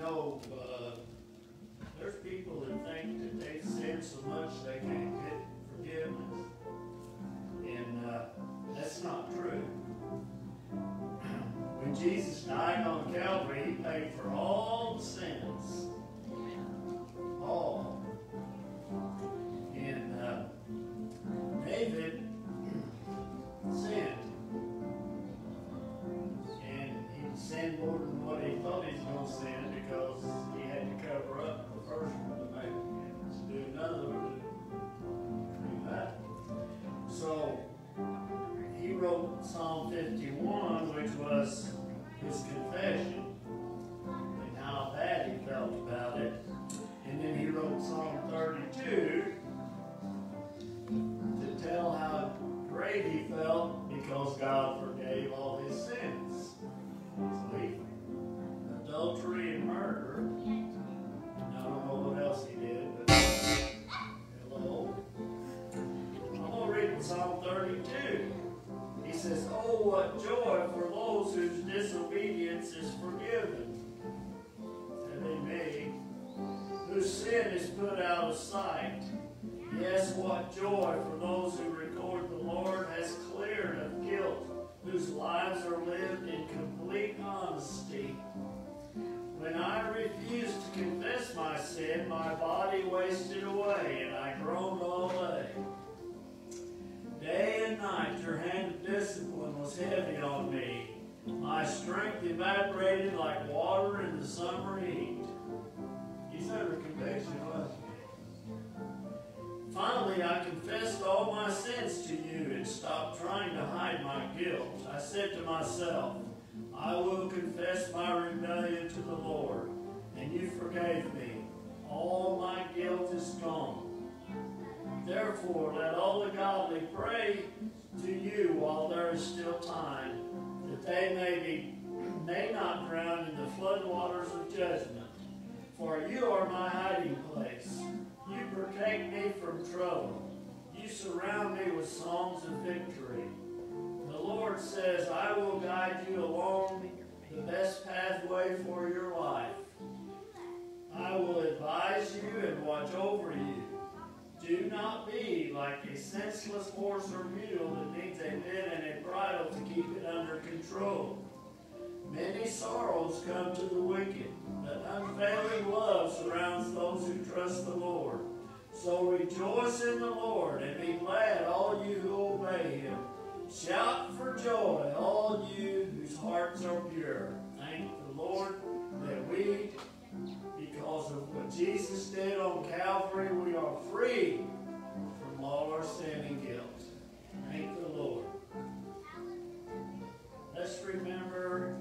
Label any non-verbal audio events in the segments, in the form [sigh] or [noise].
know, uh, there's people that think that they've sinned so much they can't get forgiveness. And uh, that's not true. [clears throat] When Jesus died on Calvary, he paid for all the sins. All. And uh, David [clears throat] sinned. And he sinned more than 51, which was his confession and how bad he felt about it. And then he wrote Psalm 32 to tell how great he felt because God forgave all his sins. So he, adultery and murder. I don't know what else he did, but hello. I'm going to read Psalm 32. He says, Oh, what joy for those whose disobedience is forgiven. And they me, whose sin is put out of sight. Yes, what joy for those who record the Lord has cleared of guilt, whose lives are lived in complete honesty. When I refused to confess my sin, my body wasted away, and I groaned all day. Day and night your hand of discipline was heavy on me. My strength evaporated like water in the summer heat. He's under conviction, wasn't he? Finally, I confessed all my sins to you and stopped trying to hide my guilt. I said to myself, I will confess my rebellion to the Lord, and you forgave me. All my guilt is gone. Therefore, let all the godly pray to you while there is still time, that they may be may not drown in the floodwaters of judgment. For you are my hiding place. You protect me from trouble. You surround me with songs of victory. The Lord says, I will guide you along the best pathway for your life. I will advise you and watch over you. Do not be like a senseless horse or mule that needs a bit and a bridle to keep it under control. Many sorrows come to the wicked, but unfailing love surrounds those who trust the Lord. So rejoice in the Lord and be glad, all you who obey him. Shout for joy, all you whose hearts are pure. Thank the Lord that we because of what Jesus did on Calvary, we are free from all our sin and guilt. Thank the Lord. Let's remember.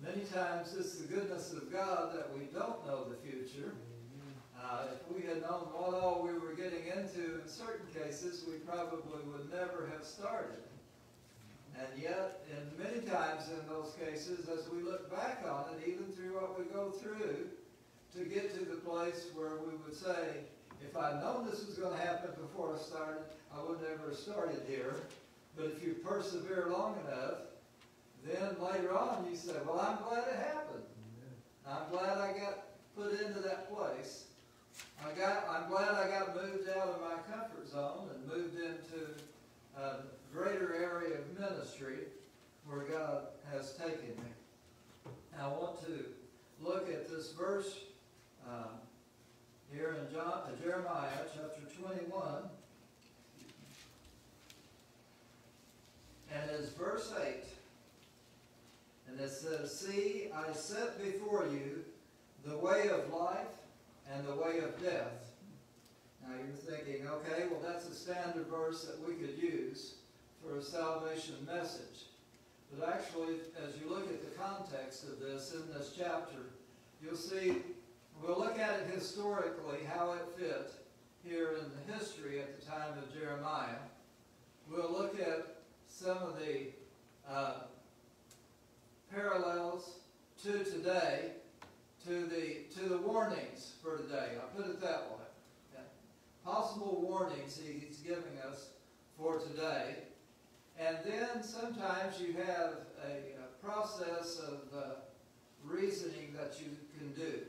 Many times it's the goodness of God that we don't know the future. Uh, if we had known what all we were getting into in certain cases, we probably would never have started. And yet, in many times in those cases, as we look back on it, even through what we go through, to get to the place where we would say, if I'd known this was going to happen before I started, I would never have started here. But if you persevere long enough, then later on you say, well, I'm glad it happened. I'm glad I got put into that place. I got, I'm glad I got moved out of my comfort zone and moved into a greater area of ministry where God has taken me. I want to look at this verse uh, here in John, uh, Jeremiah chapter 21. And it's verse 8. And it says, See, I set before you the way of life and the way of death. Now you're thinking, okay, well that's a standard verse that we could use for a salvation message. But actually, as you look at the context of this in this chapter, you'll see, we'll look at it historically, how it fit here in the history at the time of Jeremiah. We'll look at some of the uh, parallels to today to the, to the warnings for today. I'll put it that way. Yeah. Possible warnings he's giving us for today. And then sometimes you have a, a process of uh, reasoning that you can do.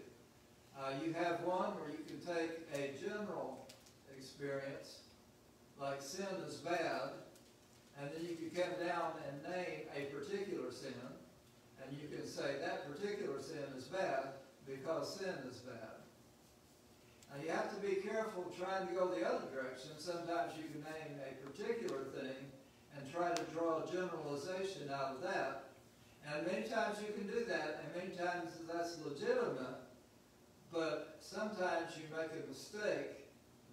Uh, you have one where you can take a general experience, like sin is bad, and then you can come down and name a particular sin, and you can say that particular sin is bad, because sin is bad. Now you have to be careful trying to go the other direction. Sometimes you can name a particular thing and try to draw a generalization out of that. And many times you can do that, and many times that's legitimate, but sometimes you make a mistake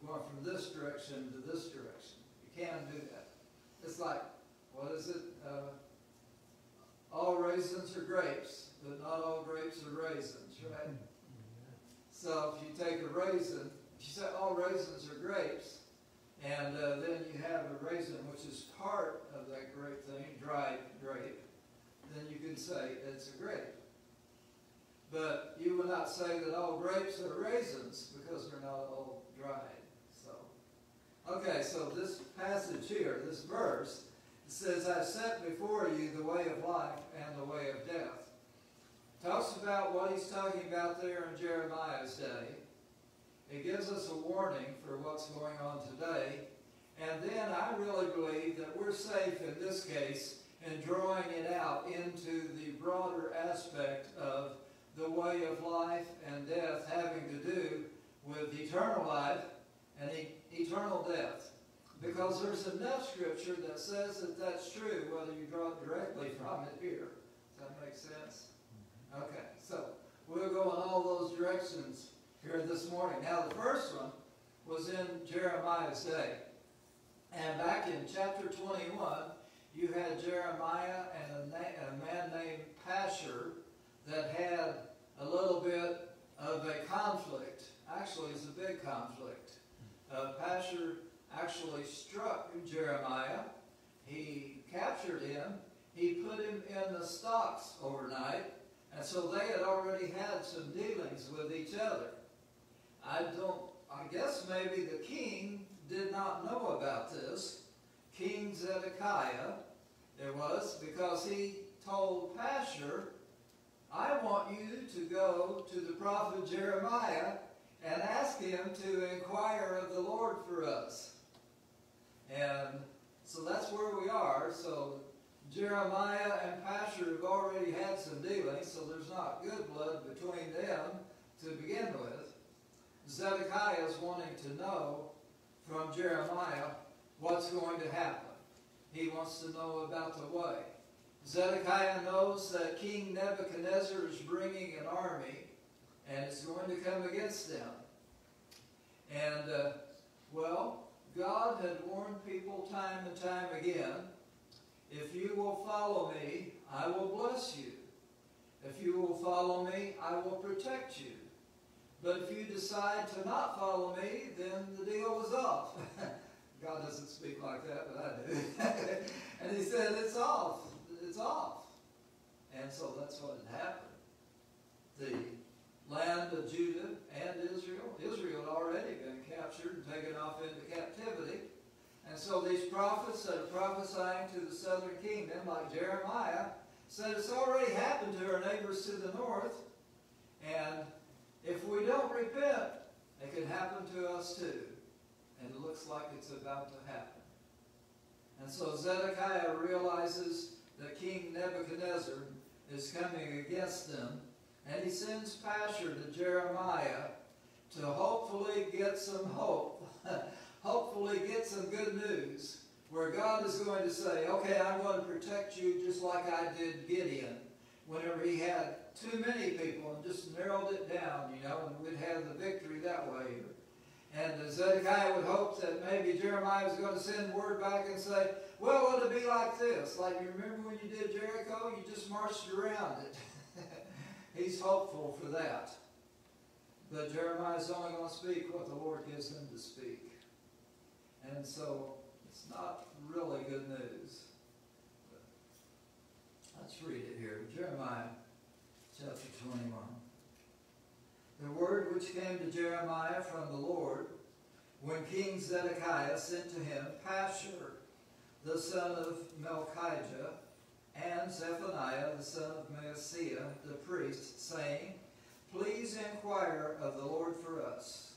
going from this direction to this direction. You can't do that. It's like, what is it? Uh, all raisins are grapes, but not all grapes are raisins right? So if you take a raisin, if you say all raisins are grapes, and uh, then you have a raisin which is part of that grape thing, dried grape, then you could say it's a grape. But you will not say that all grapes are raisins because they're not all dried. So, okay, so this passage here, this verse, says, I've set before you the way of life and the way of death talks about what he's talking about there in Jeremiah's day. It gives us a warning for what's going on today. And then I really believe that we're safe in this case in drawing it out into the broader aspect of the way of life and death having to do with eternal life and e eternal death. Because there's enough scripture that says that that's true, whether you draw it directly from it here. Does that make sense? Okay, so we'll go in all those directions here this morning. Now, the first one was in Jeremiah's day. And back in chapter 21, you had Jeremiah and a, a man named Pashur that had a little bit of a conflict. Actually, it's a big conflict. Uh, Pashur actually struck Jeremiah. He captured him. He put him in the stocks overnight and so they had already had some dealings with each other. I don't, I guess maybe the king did not know about this. King Zedekiah, it was, because he told Pashur, I want you to go to the prophet Jeremiah and ask him to inquire of the Lord for us. And so that's where we are. So Jeremiah and Pashur have already had some dealings, so there's not good blood between them to begin with. Zedekiah is wanting to know from Jeremiah what's going to happen. He wants to know about the way. Zedekiah knows that King Nebuchadnezzar is bringing an army and it's going to come against them. And, uh, well, God had warned people time and time again, if you will follow me, I will bless you. If you will follow me, I will protect you. But if you decide to not follow me, then the deal was off. [laughs] God doesn't speak like that, but I do. [laughs] and he said, it's off. It's off. And so that's what had happened. The land of Judah and Israel, Israel had already been captured and taken off into captivity. And so these prophets that are prophesying to the southern kingdom, like Jeremiah, said it's already happened to our neighbors to the north. And if we don't repent, it could happen to us too. And it looks like it's about to happen. And so Zedekiah realizes that King Nebuchadnezzar is coming against them. And he sends Pashur to Jeremiah to hopefully get some hope, [laughs] hopefully get some good news, where God is going to say, okay, I'm going to protect you just like I did Gideon, whenever he had too many people and just narrowed it down, you know, and we'd have the victory that way. And Zedekiah would hope that maybe Jeremiah was going to send word back and say, well, it'll be like this. Like, you remember when you did Jericho? You just marched around it. [laughs] He's hopeful for that. But Jeremiah's only going to speak what the Lord gives him to speak. And so it's not really good news. But let's read it here. Jeremiah chapter 21. The word which came to Jeremiah from the Lord when King Zedekiah sent to him Pashur, the son of Malchijah, and Zephaniah, the son of Maaseiah, the priest, saying, Please inquire of the Lord for us.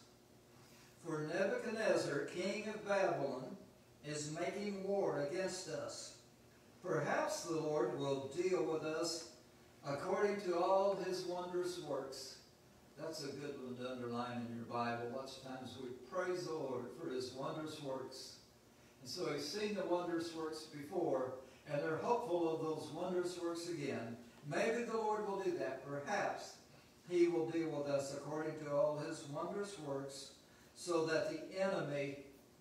For Nebuchadnezzar, king of Babylon, is making war against us. Perhaps the Lord will deal with us according to all his wondrous works. That's a good one to underline in your Bible. Lots of times we praise the Lord for his wondrous works. And so he's seen the wondrous works before, and they're hopeful of those wondrous works again. Maybe the Lord will do that. Perhaps he will deal with us according to all his wondrous works, so that the enemy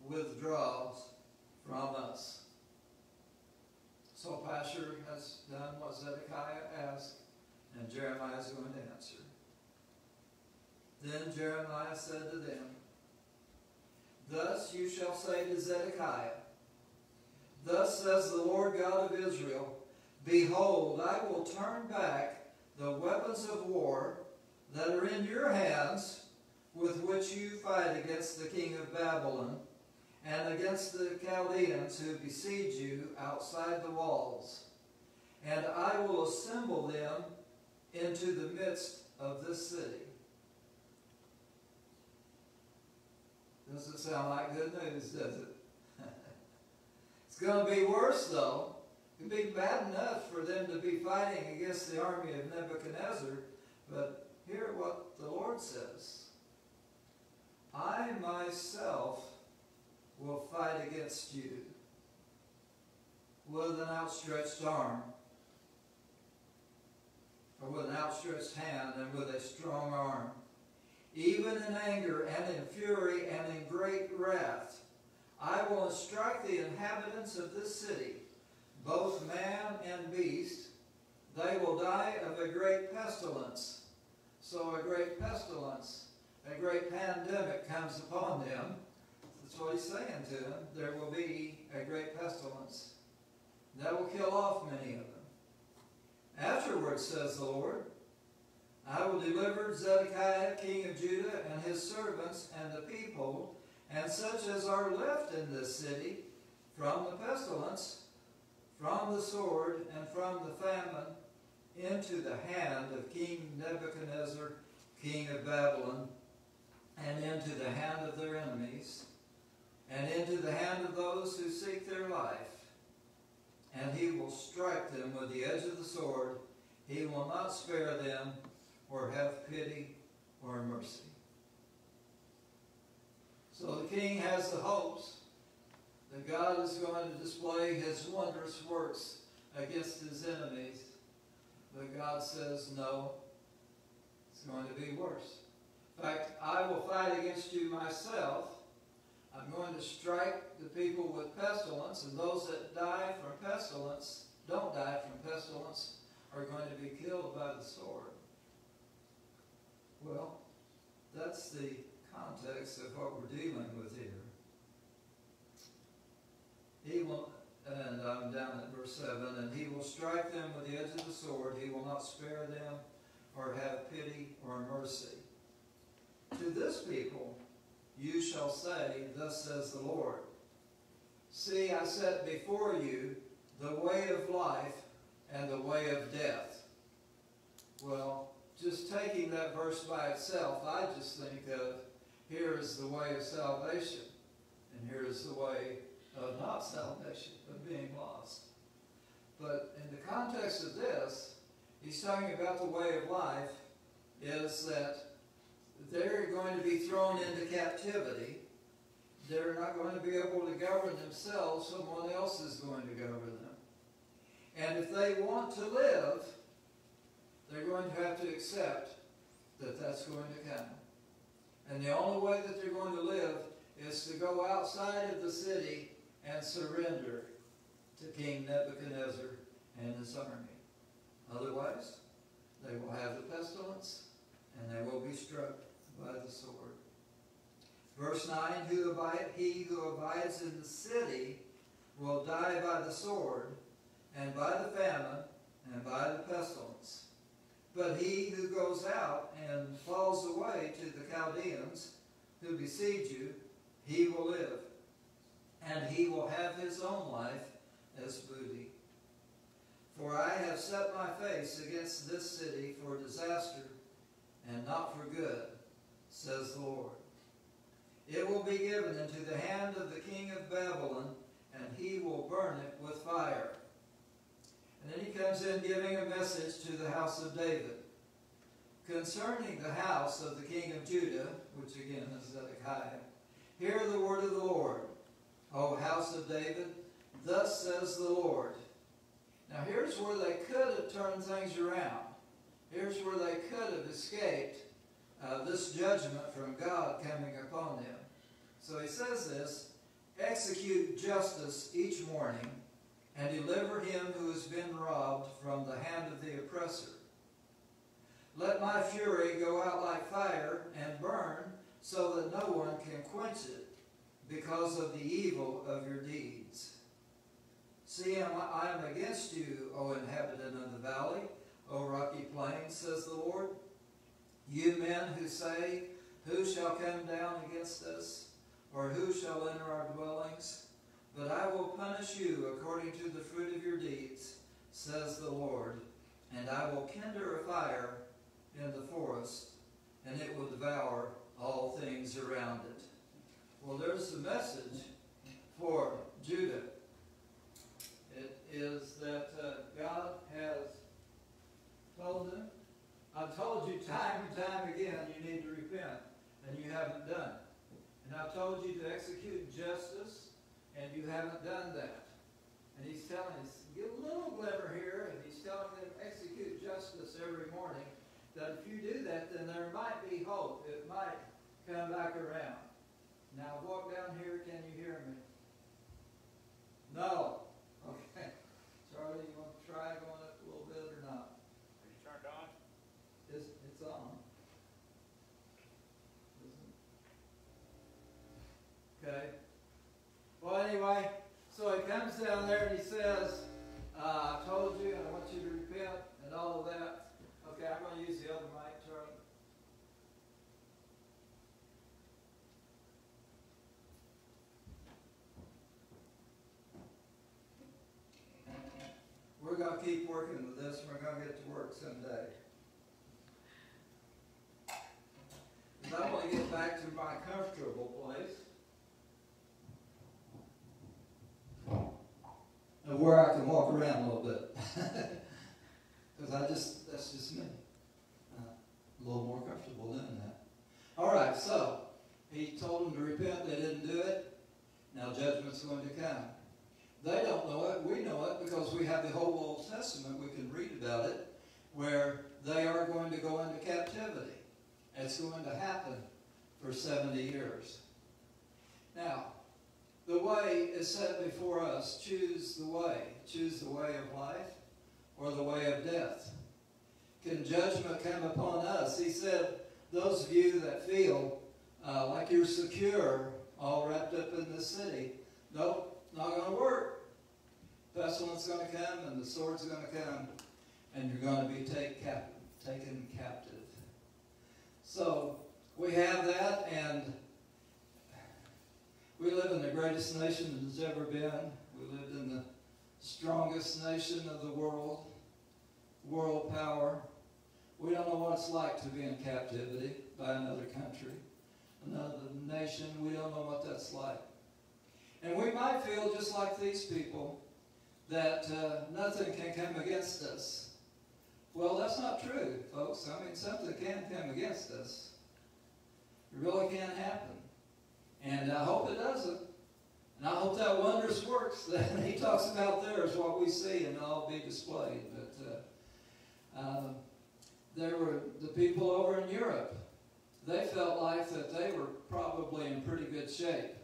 withdraws from us. So Pashur has done what Zedekiah asked, and Jeremiah is going to answer. Then Jeremiah said to them, Thus you shall say to Zedekiah, Thus says the Lord God of Israel, Behold, I will turn back the weapons of war that are in your hands, with which you fight against the king of Babylon, and against the Chaldeans who besiege you outside the walls. And I will assemble them into the midst of this city. Doesn't sound like good news, does it? It's going to be worse, though. It would be bad enough for them to be fighting against the army of Nebuchadnezzar, but hear what the Lord says. I myself will fight against you with an outstretched arm, or with an outstretched hand, and with a strong arm even in anger and in fury and in great wrath. I will instruct the inhabitants of this city, both man and beast. They will die of a great pestilence. So a great pestilence, a great pandemic comes upon them. That's what he's saying to them. There will be a great pestilence. That will kill off many of them. Afterwards, says the Lord, I will deliver Zedekiah king of Judah and his servants and the people and such as are left in this city from the pestilence, from the sword, and from the famine into the hand of King Nebuchadnezzar, king of Babylon, and into the hand of their enemies, and into the hand of those who seek their life. And he will strike them with the edge of the sword. He will not spare them, or have pity or mercy. So the king has the hopes that God is going to display his wondrous works against his enemies. But God says, no, it's going to be worse. In fact, I will fight against you myself, I'm going to strike the people with pestilence, and those that die from pestilence, don't die from pestilence, are going to be killed by the sword. Well, that's the context of uh, what we're dealing with here. He will, and I'm down at verse 7, and he will strike them with the edge of the sword. He will not spare them or have pity or mercy. To this people you shall say, Thus says the Lord. See, I set before you the way of life and the way of death. Well, just taking that verse by itself, I just think of here is the way of salvation, and here is the way of not salvation, of being lost. But in the context of this, he's talking about the way of life is that they're going to be thrown into captivity. They're not going to be able to govern themselves. Someone else is going to govern them. And if they want to live, they're going to have to accept that that's going to come. And the only way that they're going to live is to go outside of the city and surrender to King Nebuchadnezzar and his army. Otherwise, they will have the pestilence and they will be struck by the sword. Verse 9, who abide, He who abides in the city will die by the sword, and by the famine, and by the pestilence. But he who goes out and falls away to the Chaldeans who besiege you, he will live, and he will have his own life as booty. For I have set my face against this city for disaster, and not for good, says the Lord. It will be given into the hand of the king of Babylon, and he will burn it with fire. And then he comes in giving a message to the house of David. Concerning the house of the king of Judah, which again is Zedekiah, hear the word of the Lord, O house of David, thus says the Lord. Now here's where they could have turned things around. Here's where they could have escaped uh, this judgment from God coming upon them. So he says this, execute justice each morning and deliver him who has been robbed from the hand of the oppressor. Let my fury go out like fire and burn so that no one can quench it because of the evil of your deeds. See, I am against you, O inhabitant of the valley, O rocky plain, says the Lord. You men who say, Who shall come down against us? Or who shall enter our dwellings? But I will punish you according to the fruit of your deeds, says the Lord. And I will kindle a fire in the forest, and it will devour all things around it. Well, there's the message for Judah. It is that uh, God has told them, I've told you time and time again you need to repent, and you haven't done it. And I've told you to execute justice, and you haven't done that. And he's telling us, get a little glimmer here, and he's telling them execute justice every morning, that if you do that, then there might be hope. It might come back around. Now walk down here, can you hear me? No. Okay. Charlie, you want to try going up a little bit or not? Are you turned on? It's, it's on. Okay. Well, anyway, so he comes down there and he says, uh, I told you, and I want you to repent, and all of that. Okay, I'm going to use the other mic, Charlie. We're going to keep working with this, and we're going to get to work someday. I want to get back to my comfortable place. Of where I can walk around a little bit. [laughs] Because I just, that's just me. Uh, a little more comfortable doing that. All right, so he told them to repent. They didn't do it. Now judgment's going to come. They don't know it. We know it because we have the whole Old Testament. We can read about it where they are going to go into captivity. It's going to happen for 70 years. Now, the way is set before us. Choose the way. Choose the way of life or the way of death. Can judgment come upon us? He said, those of you that feel uh, like you're secure, all wrapped up in the city, nope, not going to work. Pestilence is going to come and the sword's going to come and you're going to be take cap- taken captive. So we have that and we live in the greatest nation that has ever been. We live in the strongest nation of the world, world power. We don't know what it's like to be in captivity by another country, another nation. We don't know what that's like. And we might feel just like these people that uh, nothing can come against us. Well, that's not true, folks. I mean, something can come against us. It really can happen. And I hope it doesn't. And I hope that wondrous works [laughs] that he talks about there is what we see and all be displayed. But uh, uh, there were the people over in Europe. They felt like that they were probably in pretty good shape.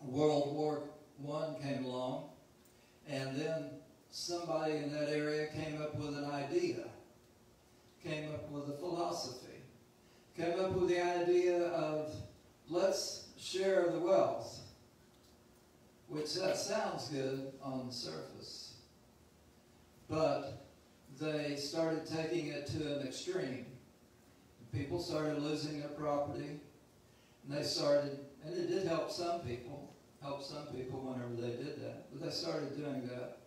World War One came along, and then somebody in that area came up with an idea, came up with a philosophy, came up with the idea of let's share the wealth, which that sounds good on the surface. But they started taking it to an extreme. People started losing their property, and they started, and it did help some people, help some people whenever they did that, but they started doing that.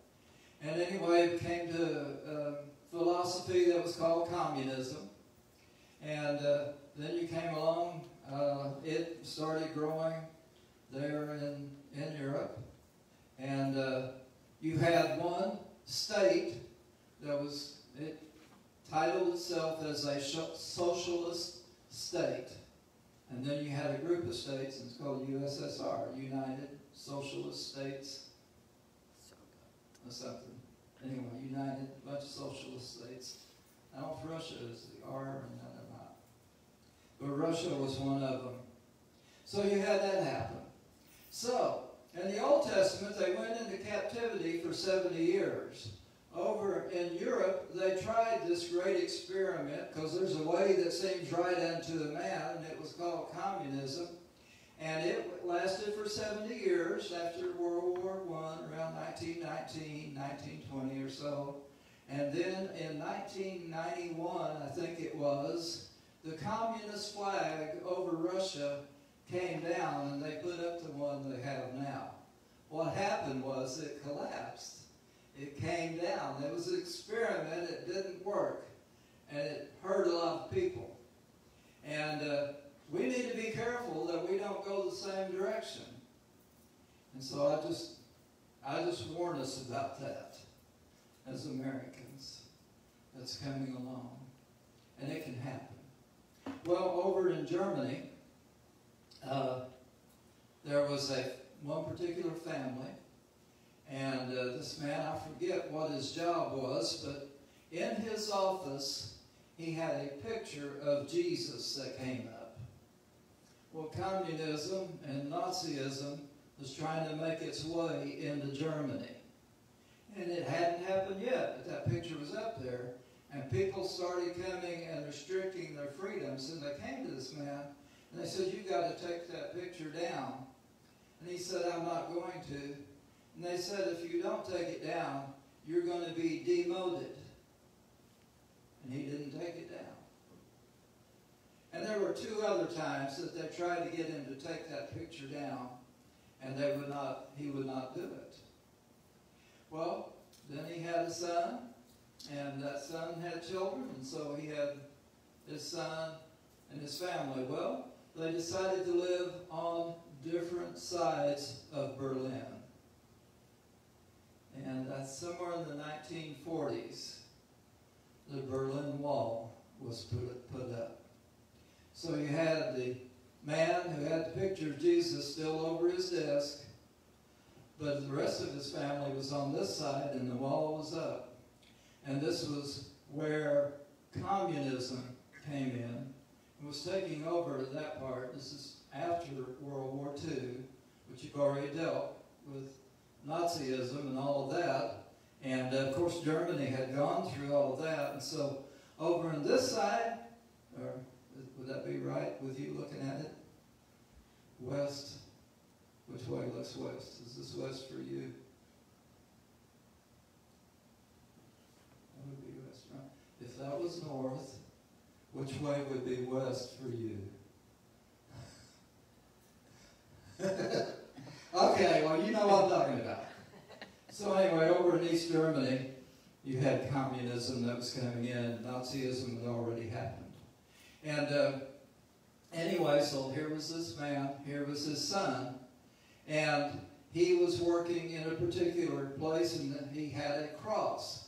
And anyway, it came to a philosophy that was called communism. And uh, then you came along uh, it started growing there in, in Europe. And uh, you had one state that was, it titled itself as a socialist state. And then you had a group of states, and it's called USSR, United Socialist States, or something. Anyway, United, a bunch of socialist states. I don't know if Russia is the R and but Russia was one of them. So you had that happen. So, in the Old Testament, they went into captivity for 70 years. Over in Europe, they tried this great experiment because there's a way that seems right unto the man, and it was called communism. And it lasted for 70 years after World War I, around 1919, 1920 or so. And then in 1991, I think it was, the communist flag over Russia came down and they put up the one they have now. What happened was it collapsed. It came down. It was an experiment. It didn't work. And it hurt a lot of people. And uh, we need to be careful that we don't go the same direction. And so I just, I just warn us about that as Americans. That's coming along. And it can happen. Well, over in Germany, uh, there was a one particular family, and uh, this man, I forget what his job was, but in his office, he had a picture of Jesus that came up. Well, communism and Nazism was trying to make its way into Germany. And it hadn't happened yet, but that picture was up there. And people started coming and restricting their freedoms. And they came to this man and they said, You've got to take that picture down. And he said, I'm not going to. And they said, If you don't take it down, you're going to be demoted. And he didn't take it down. And there were two other times that they tried to get him to take that picture down, and they would not, he would not do it. Well, then he had a son, and that son had children, and so he had his son and his family. Well, they decided to live on different sides of Berlin. And that's somewhere in the 1940s, the Berlin Wall was put, put up. So you had the man who had the picture of Jesus still over his desk, but the rest of his family was on this side and the wall was up. And this was where communism came in and was taking over that part. This is after World War II, which you've already dealt with Nazism and all of that. And uh, of course, Germany had gone through all of that. And so, over on this side, or would that be right with you looking at it? West. Which way looks west? Is this west for you? That would be west, right? If that was north, which way would be west for you? [laughs] okay, well, you know what I'm talking about. So anyway, over in East Germany, you had communism that was coming in. Nazism had already happened. And uh, anyway, so here was this man, here was his son, and he was working in a particular place and he had a cross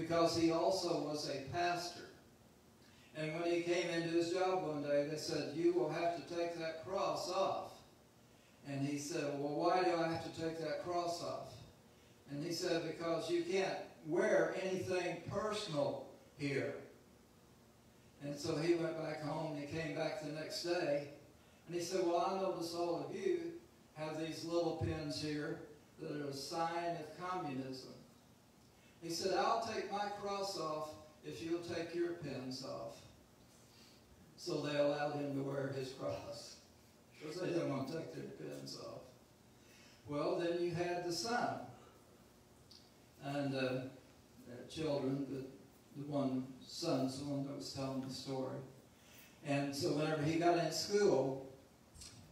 because he also was a pastor. And when he came into his job one day, they said, You will have to take that cross off. And he said, Well, why do I have to take that cross off? And he said, Because you can't wear anything personal here. And so he went back home and he came back the next day. And he said, Well, I notice all of you have these little pins here that are a sign of communism. He said, I'll take my cross off if you'll take your pins off. So they allowed him to wear his cross because they didn't want to take their pins off. Well, then you had the son and uh, children, but the one son's the one that was telling the story. And so whenever he got in school,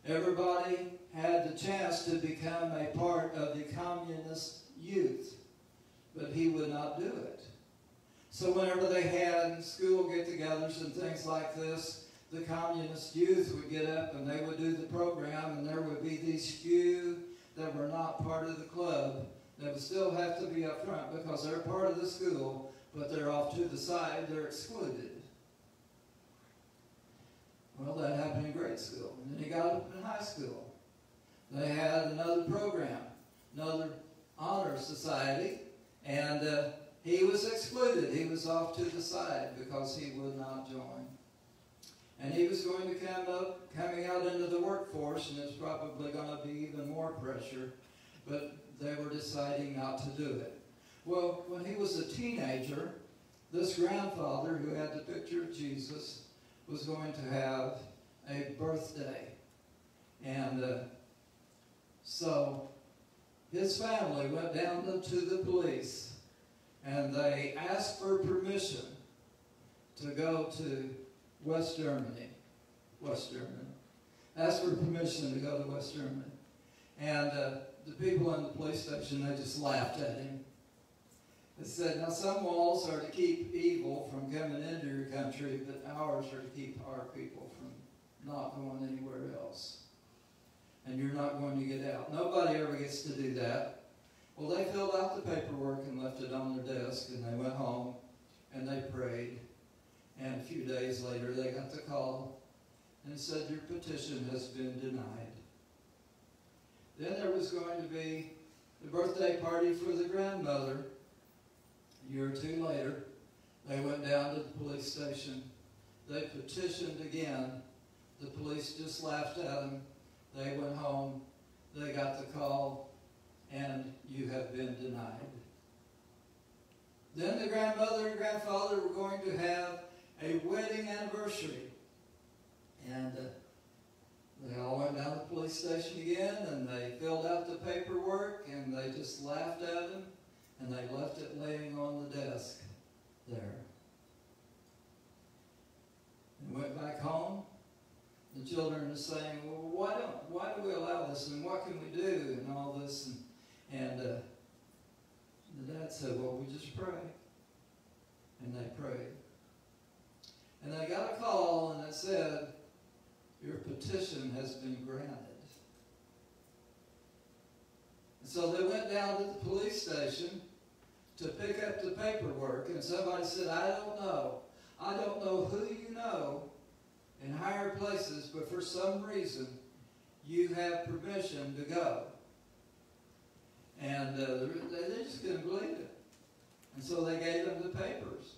everybody had the chance to become a part of the communist youth, but he would not do it. So whenever they had school get-togethers and things like this, the communist youth would get up and they would do the program, and there would be these few that were not part of the club that would still have to be up front because they're part of the school, but they're off to the side, they're excluded. Well, that happened in grade school. And then he got up in high school. They had another program, another honor society, and uh, he was excluded. He was off to the side because he would not join. And he was going to come up, coming out into the workforce, and there's probably going to be even more pressure, but they were deciding not to do it. Well, when he was a teenager, this grandfather who had the picture of Jesus was going to have a birthday. And uh, so his family went down to the police and they asked for permission to go to West Germany. West Germany. Asked for permission to go to West Germany. And uh, the people in the police station, they just laughed at him. They said, now some walls are to keep evil from coming into your country, but ours are to keep our people from not going anywhere else. And you're not going to get out. Nobody ever gets to do that. Well, they filled out the paperwork and left it on their desk, and they went home and they prayed. And a few days later, they got the call and said, Your petition has been denied. Then there was going to be the birthday party for the grandmother. A year or two later, they went down to the police station. They petitioned again. The police just laughed at them. They went home. They got the call, and you have been denied. Then the grandmother and grandfather were going to have a wedding anniversary. And uh, they all went down to the police station again and they filled out the paperwork and they just laughed at him and they left it laying on the desk there. And went back home. The children are saying, well, why don't, why do we allow this and what can we do and all this and, and uh, the dad said, well, we just pray. And they prayed. And they got a call and it said, your petition has been granted. And so they went down to the police station to pick up the paperwork, and somebody said, I don't know. I don't know who you know in higher places, but for some reason, you have permission to go. And uh, they just couldn't believe it. And so they gave them the papers.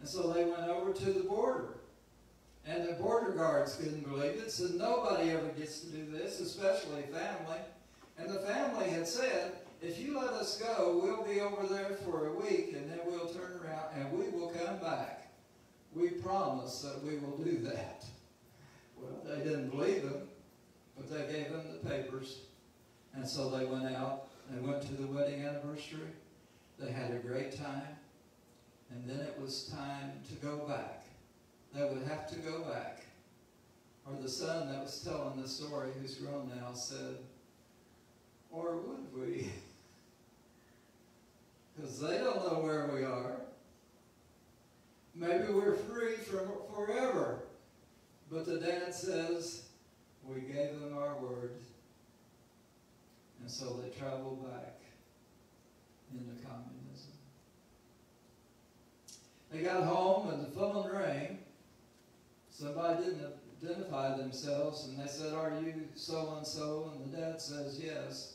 And so they went over to the border And the border guards couldn't believe it, said nobody ever gets to do this, especially family. And the family had said, if you let us go, we'll be over there for a week and then we'll turn around and we will come back. We promise that we will do that. Well, they didn't believe him, but they gave him the papers. And so they went out and went to the wedding anniversary. They had a great time. And then it was time to go back. They would have to go back. Or the son that was telling the story, who's grown now, said, Or would we? [laughs] Because they don't know where we are. Maybe we're free from forever. But the dad says, We gave them our word. And so they traveled back into communism. They got home and the phone rang. Somebody didn't identify themselves and they said, Are you so and? And the dad says, Yes.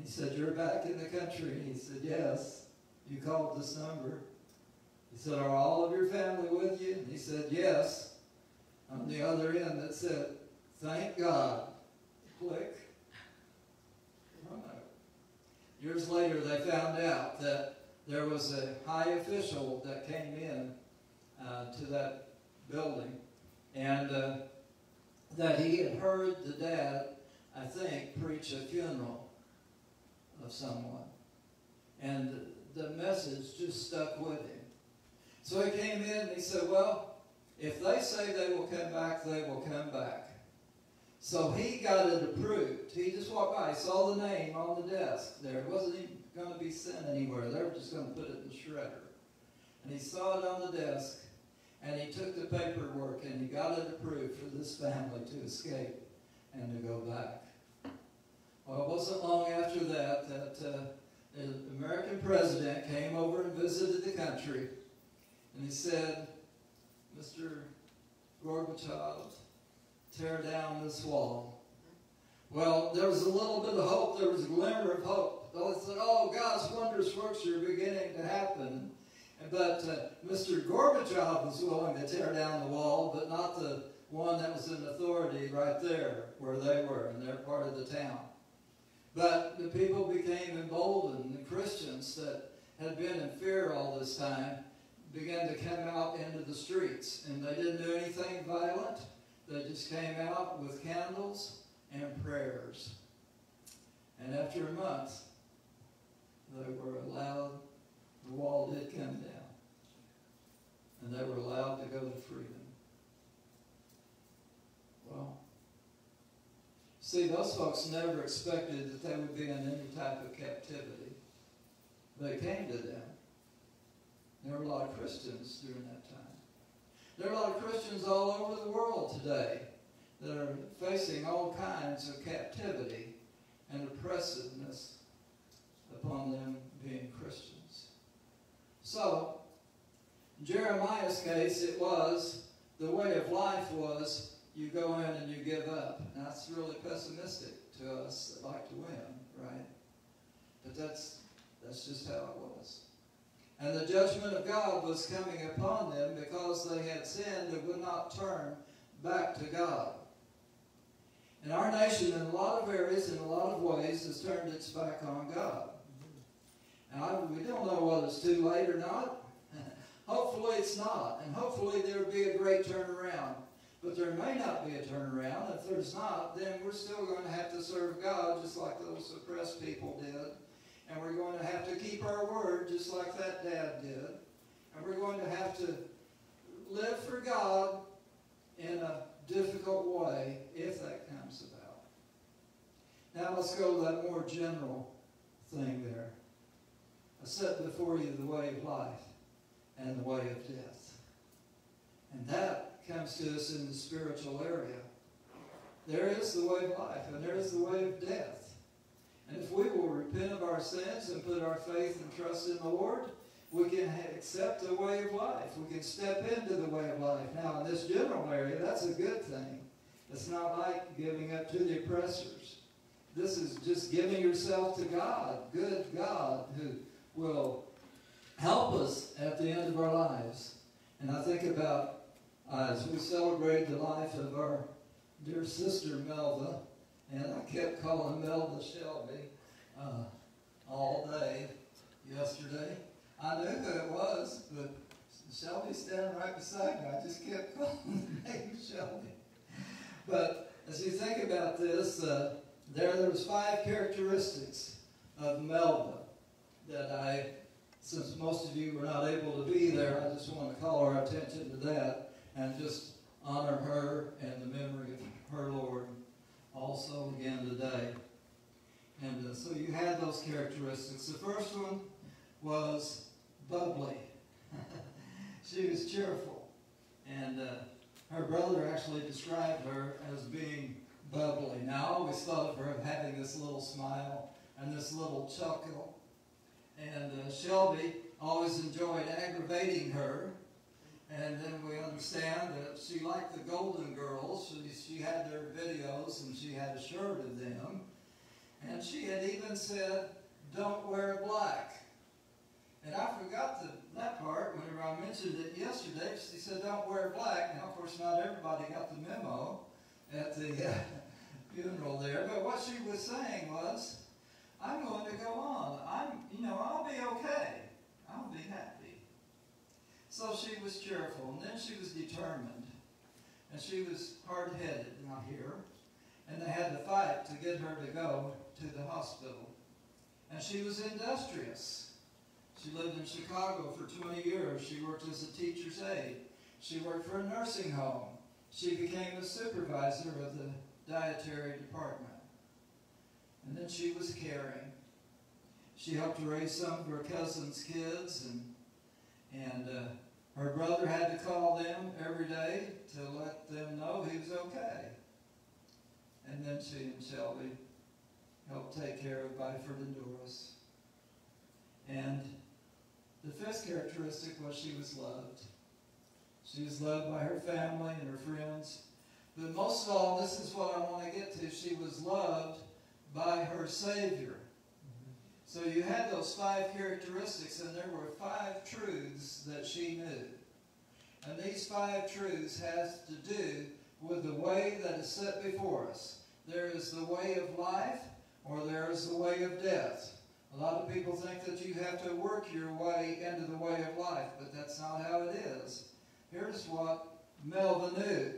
He said, You're back in the country. He said, Yes. You called this number. He said, Are all of your family with you? And he said, Yes. On the other end, that said, Thank God. Click. Years later, they found out that there was a high official that came in uh, to that building and uh, that he had heard the dad, I think, preach a funeral of someone. And the message just stuck with him. So he came in and he said, Well, if they say they will come back, they will come back. So he got it approved. He just walked by, he saw the name on the desk there. It wasn't even going to be sent anywhere. They were just going to put it in the shredder. And he saw it on the desk, and he took the paperwork and he got it approved for this family to escape and to go back. Well, it wasn't long after that that uh, the American president came over and visited the country, and he said, Mr. Gorbachev, tear down this wall. Well, there was a little bit of hope. There was a glimmer of hope. They said, oh, God's wondrous works are beginning to happen. But uh, Mr. Gorbachev was willing to tear down the wall, but not the one that was in authority right there where they were, in their part of the town. But the people became emboldened. The Christians that had been in fear all this time began to come out into the streets. And they didn't do anything violent. They just came out with candles and prayers. And after a month, they were allowed, the wall did come down. And they were allowed to go to freedom. Well, See, those folks never expected that they would be in any type of captivity. They came to them. There were a lot of Christians during that time. There are a lot of Christians all over the world today that are facing all kinds of captivity and oppressiveness upon them being Christians. So, Jeremiah's case, it was the way of life was you go in and you give up. And that's really pessimistic to us that like to win, right? But that's that's just how it was. And the judgment of God was coming upon them because they had sinned and would not turn back to God. And our nation, in a lot of areas, in a lot of ways, has turned its back on God. Now, we don't know whether it's too late or not. [laughs] hopefully it's not. And hopefully there'll be a great turnaround. But there may not be a turnaround. If there's not, then we're still going to have to serve God just like those oppressed people did. And we're going to have to keep our word just like that dad did. And we're going to have to live for God in a difficult way if that comes about. Now let's go to that more general thing there. I set before you the way of life and the way of death. And that comes to us in the spiritual area. There is the way of life, and there is the way of death. And if we will repent of our sins and put our faith and trust in the Lord, we can accept the way of life. We can step into the way of life. Now, in this general area, that's a good thing. It's not like giving up to the oppressors. This is just giving yourself to God, good God, who will help us at the end of our lives. And I think about uh, as we celebrate the life of our dear sister Melva, and I kept calling Melva Shelby uh, all day yesterday. I knew who it was, but Shelby's standing right beside me. I just kept calling [laughs] the name Shelby. But as you think about this, uh, there there was five characteristics of Melva that I, since most of you were not able to be there, I just want to call our attention to that and just honor her and the memory of her Lord also again today. And uh, so you had those characteristics. The first one was bubbly. [laughs] she was cheerful. And uh, her brother actually described her as being bubbly. Now, I always thought of her having this little smile and this little chuckle. And uh, Shelby always enjoyed aggravating her. And then we understand that she liked the Golden Girls. She, she had their videos and she had a shirt of them. And she had even said, don't wear black. And I forgot the, that part whenever I mentioned it yesterday. She said, don't wear black. Now, of course, not everybody got the memo at the uh, funeral there. But what she was saying was, I'm going to go on. I'm, you know, I'll be okay. I'll be happy. So she was cheerful, and then she was determined, and she was hard-headed out here, and they had to fight to get her to go to the hospital. And she was industrious. She lived in Chicago for 20 years. She worked as a teacher's aide. She worked for a nursing home. She became a supervisor of the dietary department. And then she was caring. She helped raise some of her cousin's kids, and, and uh, her brother had to call them every day to let them know he was okay. And then she and Shelby helped take care of Byford and Doris. And the fifth characteristic was she was loved. She was loved by her family and her friends. But most of all, this is what I want to get to, she was loved by her Savior. So you had those five characteristics, and there were five truths that she knew. And these five truths has to do with the way that is set before us. There is the way of life, or there is the way of death. A lot of people think that you have to work your way into the way of life, but that's not how it is. Here's what Melva knew.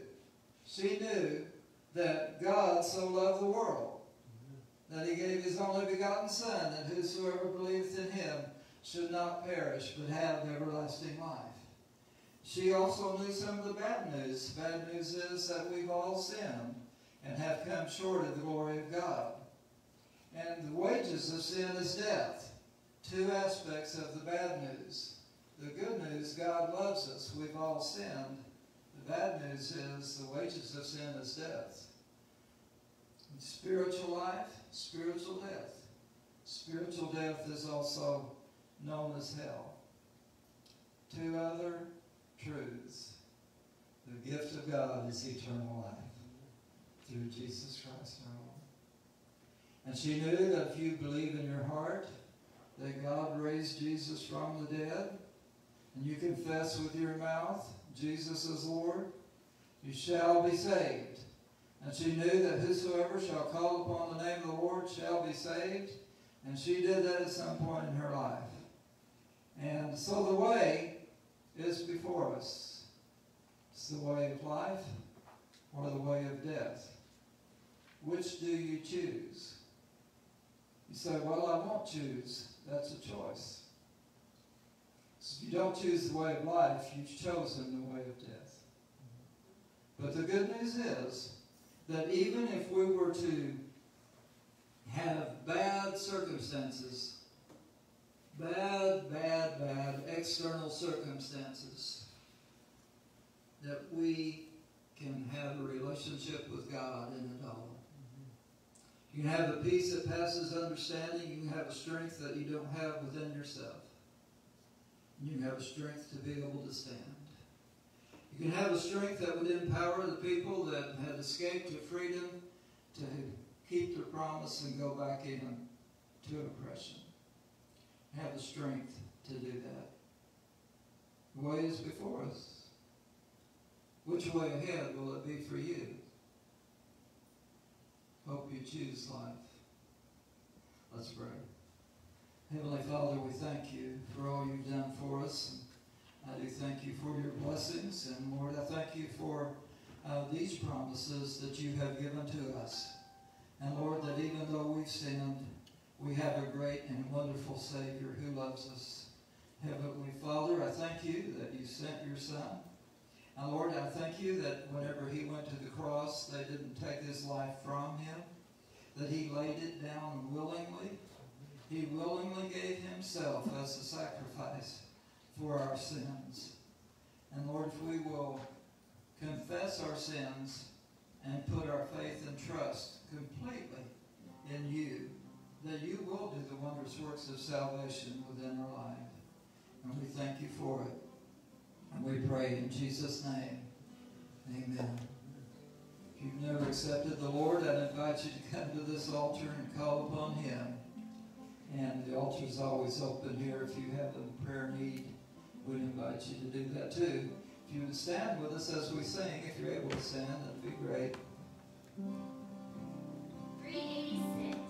She knew that God so loved the world that he gave his only begotten Son, that whosoever believeth in him should not perish, but have everlasting life. She also knew some of the bad news. Bad news is that we've all sinned and have come short of the glory of God. And the wages of sin is death. Two aspects of the bad news. The good news, God loves us. We've all sinned. The bad news is the wages of sin is death. spiritual life, spiritual death. Spiritual death is also known as hell. Two other truths. The gift of God is eternal life through Jesus Christ our Lord. And she knew that if you believe in your heart that God raised Jesus from the dead, and you confess with your mouth Jesus is Lord, you shall be saved. And she knew that whosoever shall call upon the name of the Lord shall be saved. And she did that at some point in her life. And so the way is before us. It's the way of life or the way of death. Which do you choose? You say, well, I won't choose. That's a choice. So if you don't choose the way of life, you've chosen the way of death. But the good news is that even if we were to have bad circumstances, bad, bad, bad external circumstances, that we can have a relationship with God in it all. You can have a peace that passes understanding. You can have a strength that you don't have within yourself. You have a strength to be able to stand. You can have a strength that would empower the people that had escaped to freedom to keep their promise and go back in to oppression. Have the strength to do that. The way is before us. Which way ahead will it be for you? Hope you choose life. Let's pray. Heavenly Father, we thank you for all you've done for us. I do thank you for your blessings, and Lord, I thank you for uh, these promises that you have given to us. And Lord, that even though we've sinned, we have a great and wonderful Savior who loves us. Heavenly Father, I thank you that you sent your Son. And Lord, I thank you that whenever he went to the cross, they didn't take his life from him, that he laid it down willingly. He willingly gave himself as a sacrifice for our sins. And Lord, if we will confess our sins and put our faith and trust completely in you, that you will do the wondrous works of salvation within our life. And we thank you for it. And we pray in Jesus' name. Amen. If you've never accepted the Lord, I'd invite you to come to this altar and call upon Him. And the altar is always open here. If you have a prayer need, we'd invite you to do that too. If you would stand with us as we sing, if you're able to stand, that'd be great. 386.